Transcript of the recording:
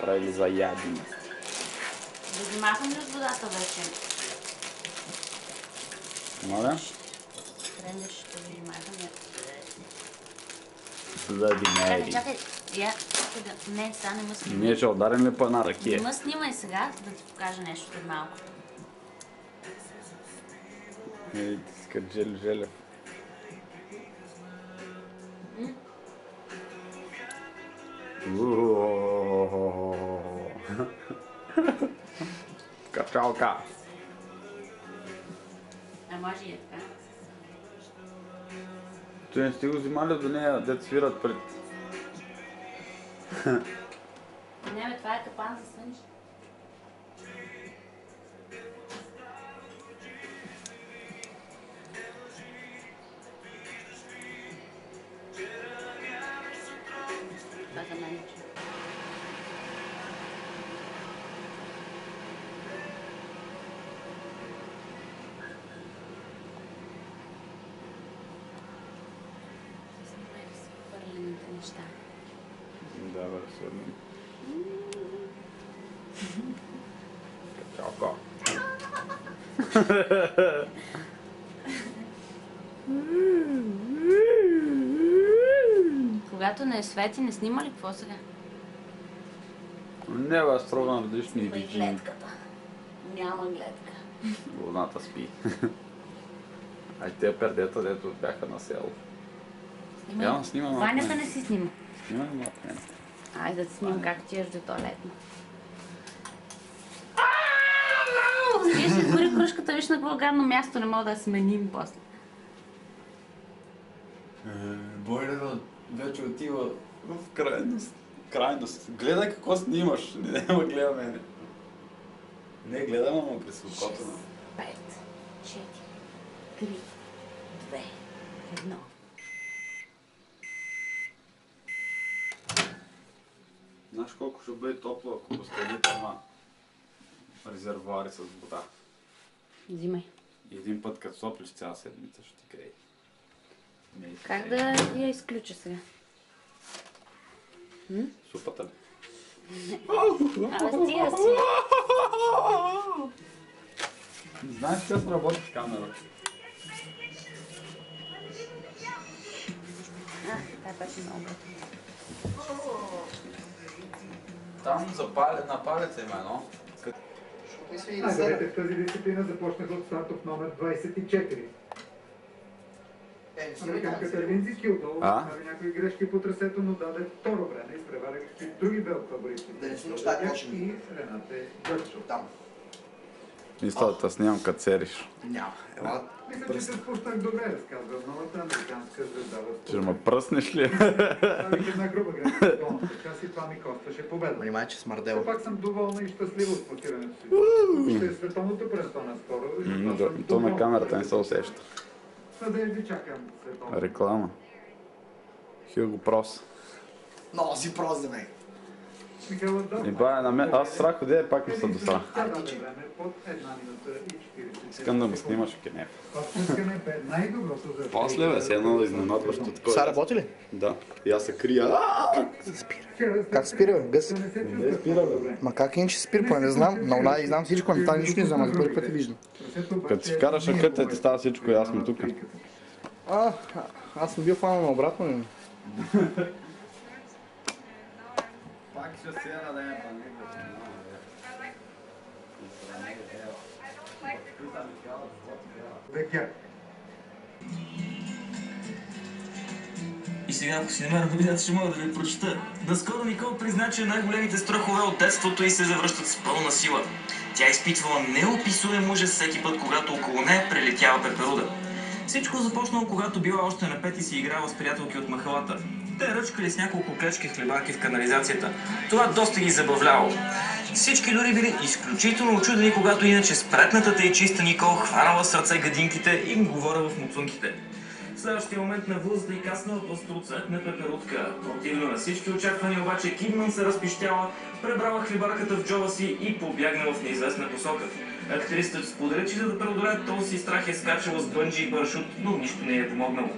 правили за ядене. Да ги махам ли от водата вече? Моля? Тренер ще ги махам. Зади Чакай, мери. чакай. Чакай да... Не, сега не ме снимай. Ние ще ударим ли по една Не ракия? ме снимай сега, да ти покажа нещо след малко. Ей, ти си Жели Желев. Ууу. Качалка. А може и е така. Че не сте го взимали до нея, дет свират пред... Не, бе, това е капан за сънче. Неща. Да, бе, сърни. Качалка. Когато не е свети, не снима ли? Какво сега? Не, бе, строго на различни Има и режими. гледката. Няма гледка. Луната спи. Ай, те пердета, дето бяха на село. Снимай. Я, снимам Ванята не си снима. Снимай малко. Айде да ти снимам как отиваш до туалетна. Стига си гори кружката, виж на какво гадно място, не мога да я сменим после. Бойрена вече отива в крайност. Крайност. Гледай какво снимаш. Не няма гледа мене. Не гледам, ама през окото. Пет, четири, три, две, едно. Знаеш колко ще бъде топло, ако разкладите на резервуари с вода. Взимай. И един път като соплиш цяла седмица ще ти грее. Не, Как да я изключа сега? Супата ли? Абе, стига си. Знаеш как работи с камера? А, това беше много. Там за пале, на палеца има едно. Агрите в тази дисциплина започнаха от стартов номер 24. Американката Линдзи Килдол А? направи някои грешки по трасето, но даде второ време, изпреваряйки други бел фаворити. Да не си неща. И Ренате Гърчо. Там. Мисля, да снимам като сериш. Няма. Ела, Мисля, че се спуснах добре, разказва новата американска звезда Ще ме пръснеш ли? Правих една груба грешка в долната част и това ми костваше победа. внимай, че Все смърдело. пак съм доволна и щастлива от спортирането си. Ще е световното наскоро. затова да, съм То на камерата не се усеща. С надежди чакам световното. Реклама. Хюго Прос. Много си прост за мен. И бая на мен. Аз страх ходи, пак ми се досра. Тя даде време под една минута и 40 Искам да го снимаш най-доброто за После бе, си едно изненадващо такова. Са работи ли? Да. И аз се крия. Как спира, бе? Гъс? Не спира, бе. Ма как иначе спира, поне не знам. На онай знам всичко, на тази нищо не знам, а за първи път виждам. Като си вкараш и ти става всичко ясно тук. А, аз съм бил фанал на обратно. Бе. Пак ще се да я Векер. И сега, ако си намеря новината, ще мога да ви прочета. Наскоро Никол призна, че най-големите страхове от детството и се завръщат с пълна сила. Тя изпитвала неописуем ужас всеки път, когато около нея прелетява пеперуда. Всичко започнало, когато била още на пет и си играла с приятелки от махалата. Те ръчкали с няколко клечки хлебарки в канализацията. Това доста ги забавлявало. Всички дори били изключително очудени, когато иначе спретнатата и чиста Никол хванала с ръце гадинките и им говорила в муцунките. В следващия момент на вълзда и каснала паструцетна пеперутка. Противно на всички очаквания обаче Кидман се разпищяла, пребрала хлебарката в джоба си и побягнала в неизвестна посока. Актрисата сподели, че за да преодолее този си страх е скачала с бънджи и парашут, но нищо не е помогнало.